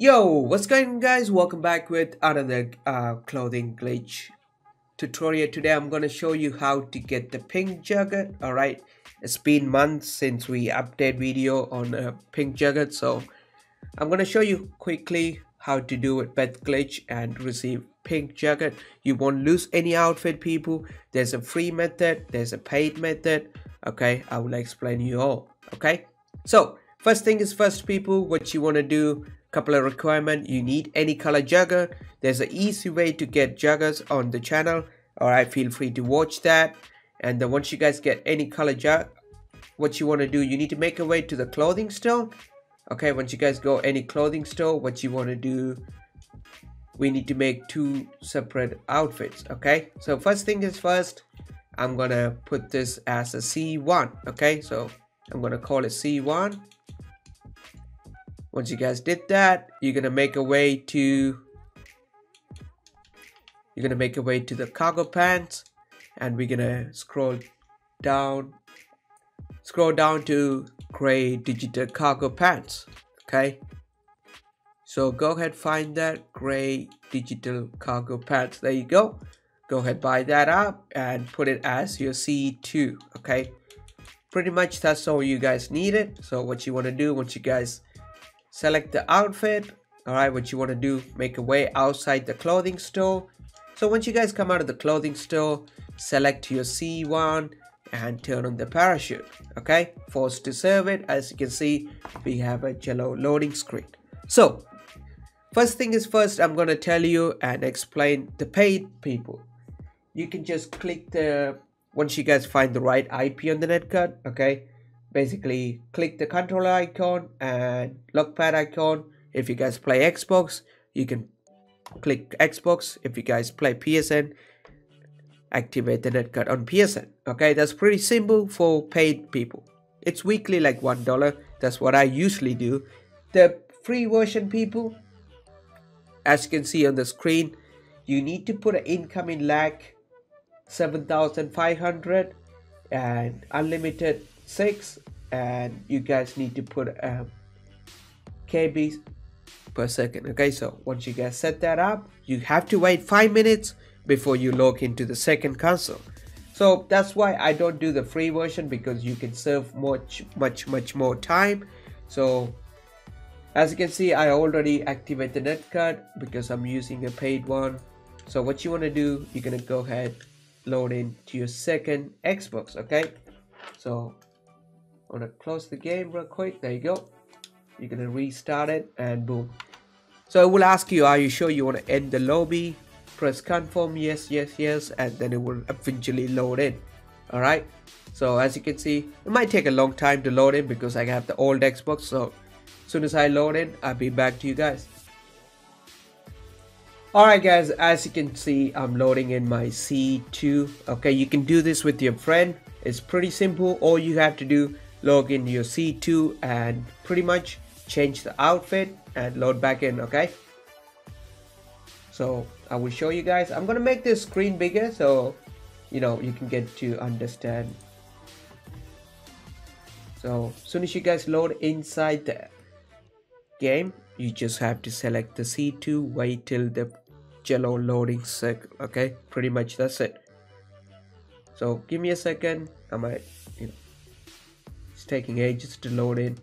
Yo, what's going on guys? Welcome back with another uh, clothing glitch tutorial. Today I'm going to show you how to get the pink jacket. Alright, it's been months since we update video on a pink jacket. So I'm going to show you quickly how to do it with glitch and receive pink jacket. You won't lose any outfit people. There's a free method, there's a paid method. Okay, I will explain you all. Okay, so first thing is first people, what you want to do couple of requirement you need any color jogger. There's an easy way to get joggers on the channel. All right feel free to watch that. And then once you guys get any color jug what you want to do you need to make a way to the clothing store. Okay once you guys go any clothing store what you want to do we need to make two separate outfits okay? So first thing is first i'm gonna put this as a c1 okay? So i'm gonna call it c1 once you guys did that you're gonna make a way to you're gonna make a way to the cargo pants and we're gonna scroll down scroll down to gray digital cargo pants okay? So go ahead find that gray digital cargo pants. There you go. Go ahead buy that up and put it as your c2 okay? Pretty much that's all you guys needed. So what you want to do once you guys select the outfit. All right what you want to do make a way outside the clothing store. So once you guys come out of the clothing store select your c1 and turn on the parachute okay? Force to serve it. As you can see we have a jello loading screen. So first thing is first i'm going to tell you and explain the paid people. You can just click the once you guys find the right ip on the netcut okay basically click the controller icon and lockpad icon. If you guys play xbox you can click xbox. If you guys play psn activate the netcut on psn okay that's pretty simple for paid people. It's weekly like one dollar. That's what i usually do. The free version people as you can see on the screen you need to put an incoming lag 7500 and unlimited 6 and you guys need to put um, KB per second okay? So once you guys set that up you have to wait 5 minutes before you log into the second console. So that's why I don't do the free version because you can serve much much much more time. So as you can see I already activate the netcut because I'm using a paid one. So what you want to do you're gonna go ahead load into your second Xbox okay? So I'm gonna close the game real quick. There you go. You're gonna restart it and boom. So it will ask you are you sure you want to end the lobby? Press confirm yes yes yes and then it will eventually load in. All right so as you can see it might take a long time to load in because I have the old Xbox so as soon as I load in I'll be back to you guys. Alright guys, as you can see, I'm loading in my C2. Okay, you can do this with your friend. It's pretty simple. All you have to do log in your C2 and pretty much change the outfit and load back in okay? So I will show you guys. I'm gonna make this screen bigger so you know you can get to understand. So as soon as you guys load inside the game you just have to select the C2 wait till the jello loading circle okay? Pretty much that's it. So give me a second. I might you know taking ages to load in.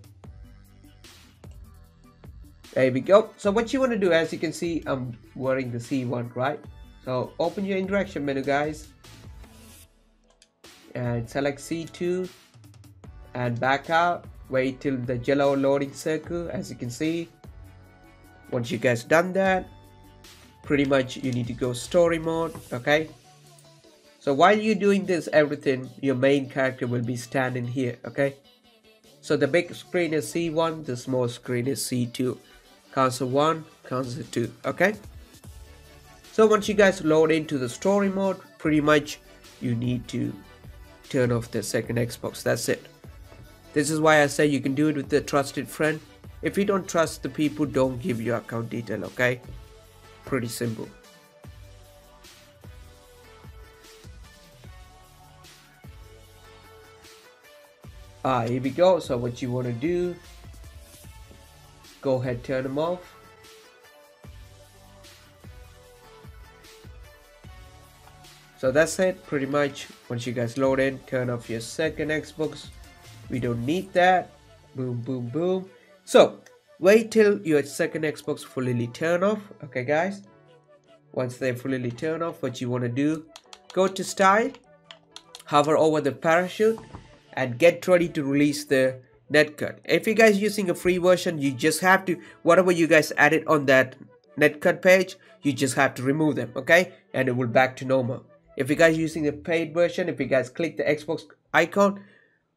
There we go. So what you want to do, as you can see, I'm wearing the C1, right? So open your interaction menu, guys. And select C2 and back out. Wait till the yellow loading circle, as you can see. Once you guys done that, pretty much you need to go story mode, okay? So while you're doing this everything, your main character will be standing here, okay? So the big screen is C1, the small screen is C2. Console 1, console 2, okay? So once you guys load into the story mode, pretty much you need to turn off the second Xbox, that's it. This is why I say you can do it with a trusted friend. If you don't trust the people, don't give your account detail, okay? Pretty simple. ah here we go. So what you want to do go ahead turn them off. So that's it pretty much. Once you guys load in turn off your second xbox. We don't need that. Boom boom boom. So wait till your second xbox fully turn off. Okay guys. Once they fully turn off what you want to do go to style hover over the parachute and get ready to release the netcut if you guys using a free version you just have to whatever you guys added on that netcut page you just have to remove them okay? And it will back to normal. If you guys using the paid version if you guys click the xbox icon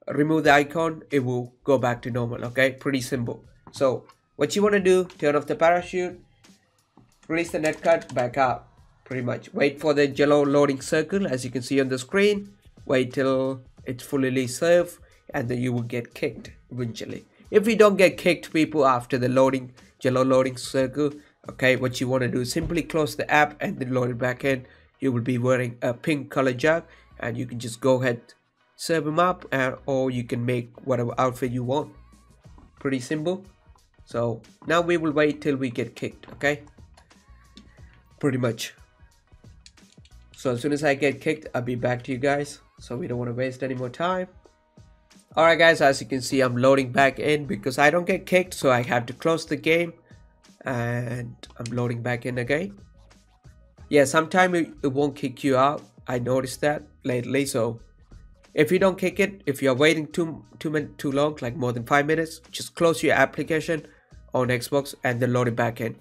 remove the icon it will go back to normal okay? Pretty simple. So what you want to do turn off the parachute release the netcut back up. Pretty much. Wait for the yellow loading circle as you can see on the screen wait till it's fully served and then you will get kicked eventually. If you don't get kicked people after the loading yellow loading circle okay what you want to do is simply close the app and then load it back in. You will be wearing a pink color jug and you can just go ahead serve them up and or you can make whatever outfit you want. Pretty simple. So now we will wait till we get kicked okay? Pretty much. So as soon as I get kicked I'll be back to you guys so we don't want to waste any more time. Alright guys as you can see I'm loading back in because I don't get kicked so I have to close the game. And I'm loading back in again. Yeah sometimes it, won't kick you out. I noticed that lately so if you don't kick it if you're waiting too too minutes too long like more than five minutes just close your application on Xbox and then load it back in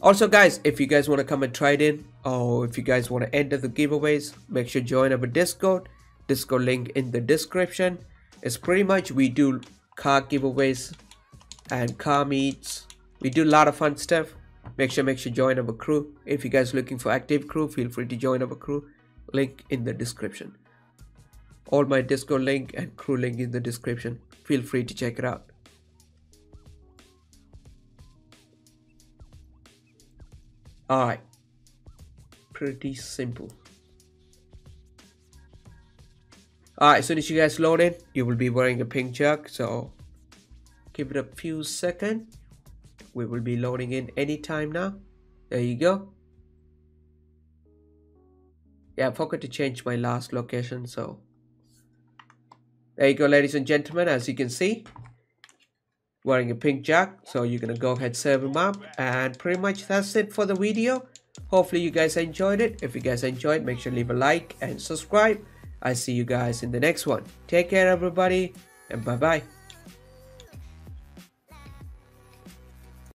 Also guys, if you guys want to come and try it in or if you guys want to enter the giveaways, make sure join our Discord. Discord link in the description. It's pretty much we do car giveaways and car meets. We do a lot of fun stuff. Make sure make sure join our crew. If you guys looking for active crew, feel free to join our crew. Link in the description. All my Discord link and crew link in the description. Feel free to check it out. Alright. Pretty simple. Alright, as soon as you guys load in, you will be wearing a pink jug. So give it a few seconds. We will be loading in anytime now. There you go. Yeah, I forgot to change my last location. So there you go, ladies and gentlemen. As you can see, wearing a pink jack so you're gonna go ahead serve him up. And pretty much that's it for the video. Hopefully you guys enjoyed it. If you guys enjoyed make sure leave a like and subscribe. I see you guys in the next one. Take care everybody and bye bye